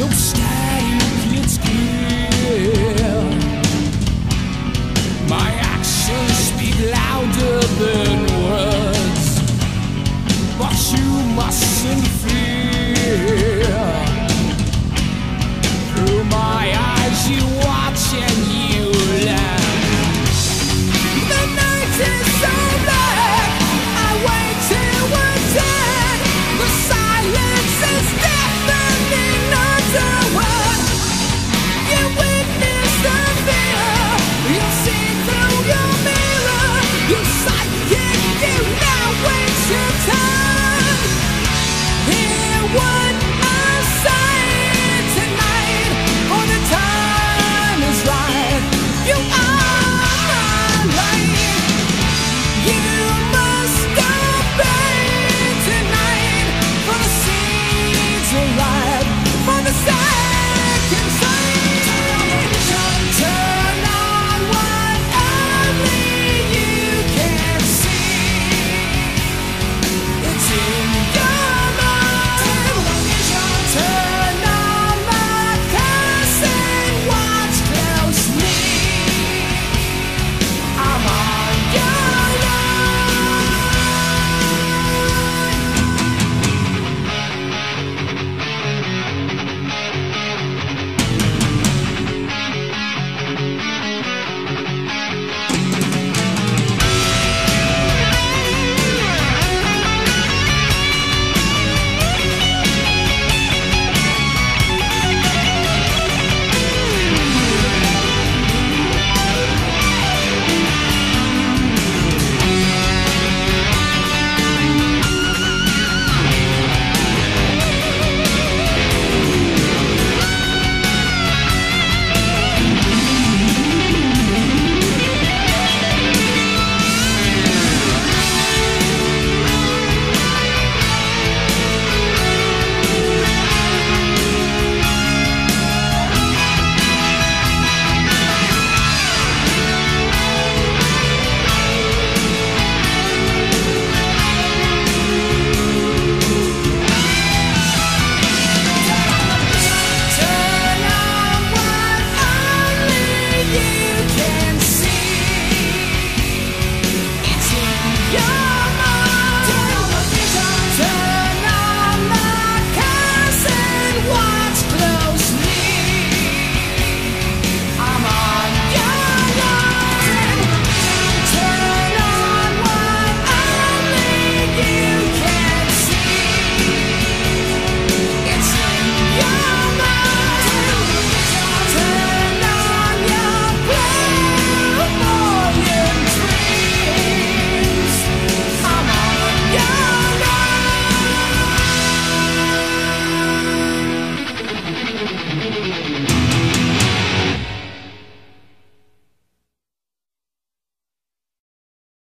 No static,